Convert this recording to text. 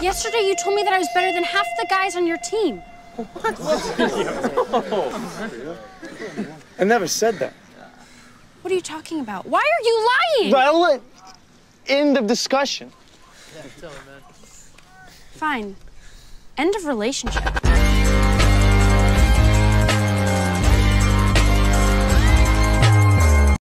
Yesterday you told me that I was better than half the guys on your team. I never said that. What are you talking about? Why are you lying? Well, end of discussion. Fine. End of relationship.